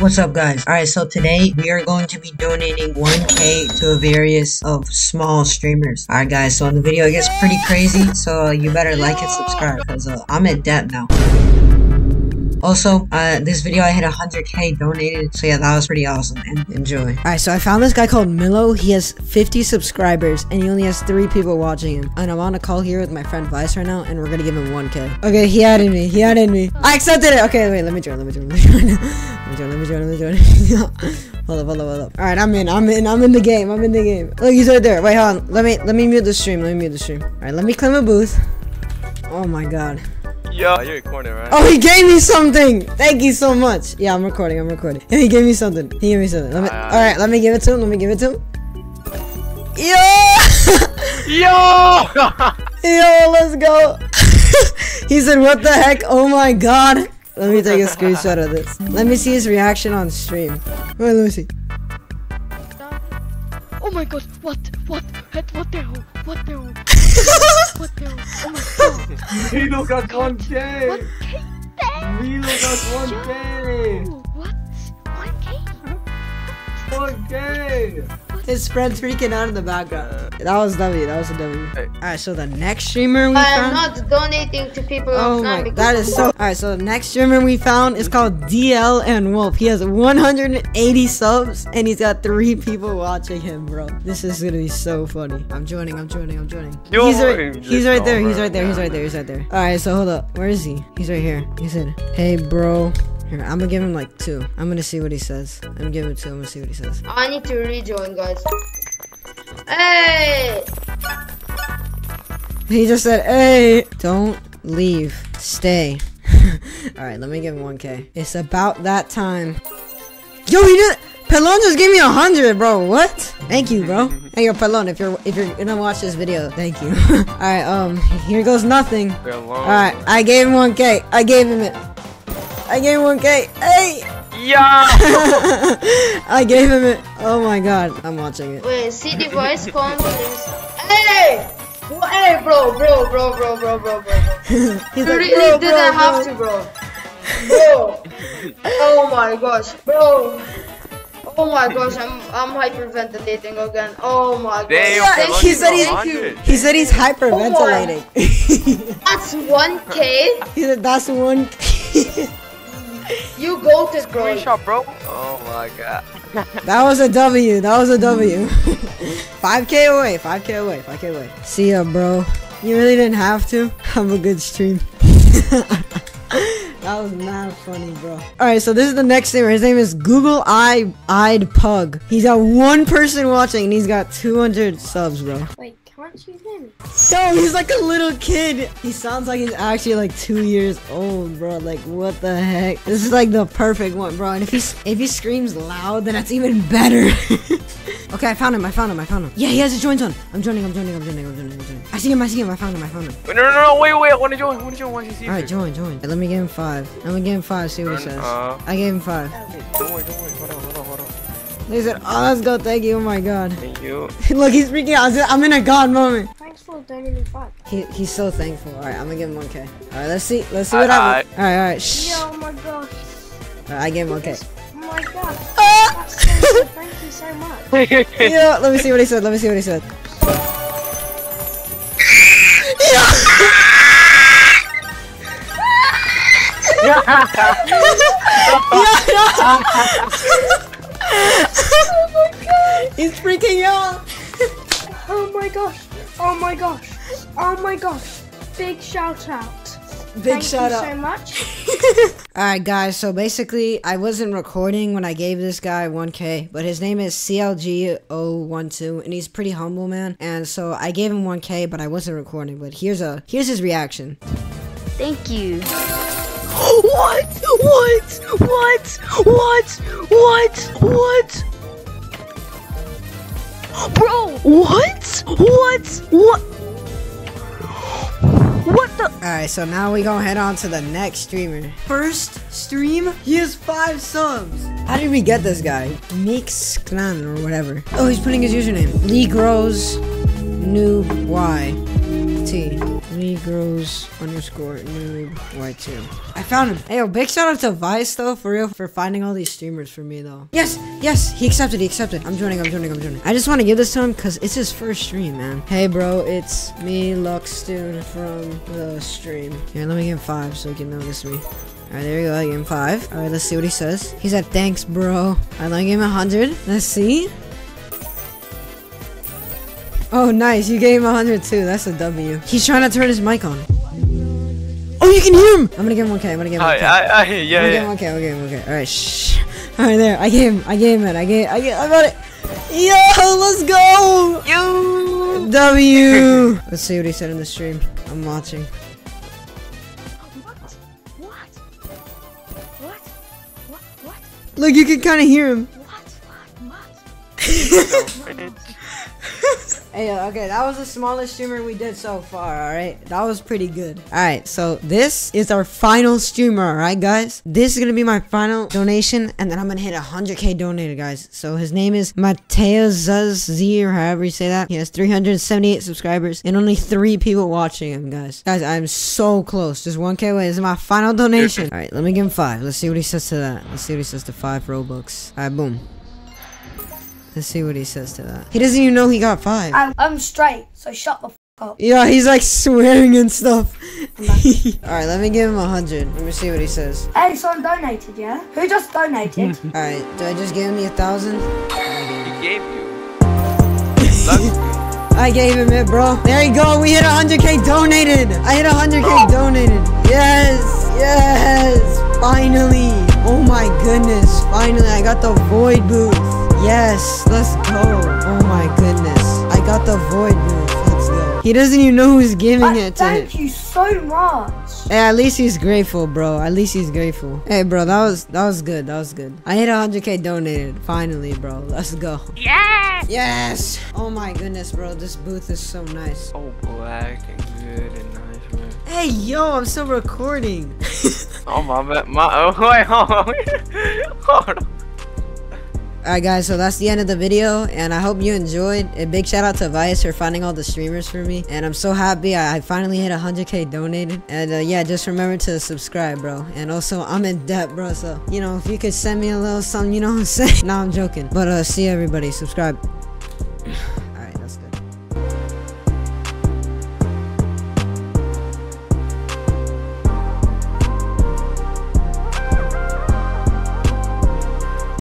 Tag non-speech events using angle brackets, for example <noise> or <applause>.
What's up guys? Alright, so today we are going to be donating 1k to various of small streamers. Alright guys, so in the video it gets pretty crazy, so you better like and subscribe because uh, I'm in debt now. Also, uh, this video I hit 100k donated, so yeah, that was pretty awesome, and enjoy. Alright, so I found this guy called Milo. He has 50 subscribers, and he only has 3 people watching him. And I'm on a call here with my friend Vice right now, and we're gonna give him 1k. Okay, he added me. He added me. I accepted it! Okay, wait, let me join, let me join, let me join. <laughs> let me join, let me join, let me join. <laughs> hold up, hold up, hold up. Alright, I'm in, I'm in, I'm in the game, I'm in the game. Look, he's right there. Wait, hold on. Let me, let me mute the stream, let me mute the stream. Alright, let me claim a booth. Oh my god. Yo, you're recording, right? Oh, he gave me something. Thank you so much. Yeah, I'm recording. I'm recording. Yeah, he gave me something. He gave me something. Let me. Uh, all right, let me give it to him. Let me give it to him. Yo, <laughs> Yo! <laughs> yo, let's go. he said, "What the heck? Oh my god." Let me take a screenshot of this. Let me see his reaction on stream. Wait, let me see. Oh my god, what? What? What, what the hell? What the hell? <laughs> what the hell? Oh my god. Milo got 1k! What? K Milo got 1k! What? 1k? 1k! His friend's freaking out in the background. That was W. That was a W. Hey. All right, so the next streamer we found. I am not donating to people Oh my, because that is so. Alright, so the next streamer we found is called DL and Wolf. He has 180 subs and he's got three people watching him, bro. This is gonna be so funny. I'm joining, I'm joining, I'm joining. Yo, he's right, I'm he's just right there, he's right there, he's right there, he's right there. Alright, so hold up. Where is he? He's right here. He said, Hey, bro. Here, I'm gonna give him like two. I'm gonna see what he says. I'm gonna give him two. I'm gonna see what he says. I need to rejoin, guys. Hey! He just said, "Hey, don't leave, stay." <laughs> All right, let me give him 1k. It's about that time. Yo, he did. Pelon just gave me a hundred, bro. What? Thank you, bro. Hey, yo, Pelon, if you're if you're gonna watch this video, thank you. <laughs> All right, um, here goes nothing. We're. All right, I gave him 1k. I gave him it. I gave him 1k. Hey, Yeah! <laughs> I gave him it. Oh my god, I'm watching it. Wait, see the voice confidence. Hey! Hey, bro, bro, bro, bro, bro, bro, bro. bro. <laughs> He's like, really bro, didn't bro, have bro. to, bro. Bro. Oh my gosh, bro. Oh my gosh, I'm I'm hyperventilating again. Oh my god. Damn, Yeah, Pelon, he said he's- He said he's hyperventilating. Oh <laughs> that's 1k? he said that's one. <laughs> You go to bro. Screenshot, bro. Oh my god. That was a W. That was a W. <laughs> 5k away. 5k away. 5k away. See ya, bro. You really didn't have to. <laughs> Have a good stream. that was not funny, bro. All right, so this is the next streamer. His name is Google Eye Eyed Pug. He's got one person watching, and he's got 200 subs, bro. Wait, can't you hear? Yo, he's like a little kid. He sounds like he's actually like two years old, bro. Like, what the heck? This is like the perfect one, bro. And if he if he screams loud, then that's even better. <laughs> okay, I found him. I found him. I found him. Yeah, he has a joint on. I'm joining. I'm joining. I'm joining. I'm joining. I'm joining. I see him. I see him. I found him. I found him. Wait, no, no, no, wait, wait. I want to join. I want to join. I want to see All right, join, join. Let me give him five. I'm gonna give him five. See what he says. Uh, I gave him five. don't worry, don't worry. Hold on, hold on, hold said, "Oh, let's go. Thank you. Oh my god. Thank you. <laughs> Look, he's freaking out. I'm in a god moment. Thanks for donating five. He, he's so thankful. All right, I'm gonna give him 1k. All right, let's see. Let's see All what right, happens. All right, all right. Shh. Yo, oh my gosh. All right, I gave him 1k. Oh my god. Ah! That's so. Thank you so much. <laughs> Yeah, let me see what he said. Let me see what he said. <laughs> <laughs> He's freaking out. <laughs> Oh my gosh. Oh my gosh. Oh my gosh. Big shout out. Big Thank shout you out. so much. <laughs> Alright guys, so basically I wasn't recording when I gave this guy 1k, but his name is CLG012 and he's pretty humble man. And so I gave him 1k, but I wasn't recording. But here's a here's his reaction. Thank you. <gasps> What? What? What? What? What? What? Bro, what? What? What? What the? Alright, so now we gonna head on to the next streamer. First stream, he has five subs. How did we get this guy? Mix Clan or whatever. Oh, he's putting his username. Lee Grows New Y T. Negroes underscore noob y2. I found him. Hey, yo, big shout out to Vice though, for real, for finding all these streamers for me though. Yes, yes, he accepted, he accepted. I'm joining, I'm joining, I'm joining. I just want to give this to him because it's his first stream, man. Hey, bro, it's me, Luckstoone from the stream. Here, let me give him five so he can notice me. Alright, there you go. I gave him five. Alright, let's see what he says. He said, thanks, bro. Alright, let me give him a hundred. Let's see. Oh, nice. You gave him a hundred too. That's a W. He's trying to turn his mic on. Oh, you can hear him! I'm gonna give him 1k. I'm gonna give him 1k. I, I, I, yeah, I'm gonna give yeah. him 1k. Okay, okay. Alright, shh. Alright, there. I gave him. I gave him it. I gave. I gave. I got it. Yo, let's go! You. W! Let's see what he said in the stream. I'm watching. What? What? What? What? What? Look, you can kind of hear him. What? What? What? Uh, okay, that was the smallest streamer we did so far, alright? That was pretty good. Alright, so this is our final streamer, alright, guys? This is gonna be my final donation, and then I'm gonna hit 100k donated, guys. So his name is Mateo Zazzi, or however you say that. He has 378 subscribers, and only three people watching him, guys. Guys, I'm so close. Just 1k away. This is my final donation. Alright, let me give him five. Let's see what he says to that. Let's see what he says to five Robux. Alright, boom. Let's see what he says to that. He doesn't even know he got five. I'm, I'm straight, so shut the f up. Yeah, he's like swearing and stuff. <laughs> Alright, let me give him a hundred. Let me see what he says. Hey, someone donated, yeah? Who just donated? <laughs> Alright, do I just give him the a thousand? He gave you. <laughs> Lucky. I gave him it, bro. There you go. We hit 100k donated. I hit 100k donated. Yes, yes. Finally. Oh my goodness. Finally, I got the void booth. Yes, let's go. Oh my goodness. I got the void booth. Let's go. He doesn't even know who's giving But it to him. thank you so much. Hey, at least he's grateful, bro. At least he's grateful. Hey, bro, that was that was good. That was good. I hit 100k donated. Finally, bro. Let's go. Yes! Yes. Oh my goodness, bro. This booth is so nice. Oh, black and good and nice, man. Hey, yo, I'm still recording. <laughs> Oh, my bad. My, oh, <laughs> wait, hold on. <laughs> hold on. Alright, guys, so that's the end of the video, and I hope you enjoyed. A big shout out to Vice for finding all the streamers for me, and I'm so happy I, I finally hit 100k donated. And uh, yeah, just remember to subscribe, bro. And also, I'm in debt, bro, so you know, if you could send me a little something, you know what I'm saying? <laughs> nah, I'm joking. But uh, see everybody, subscribe.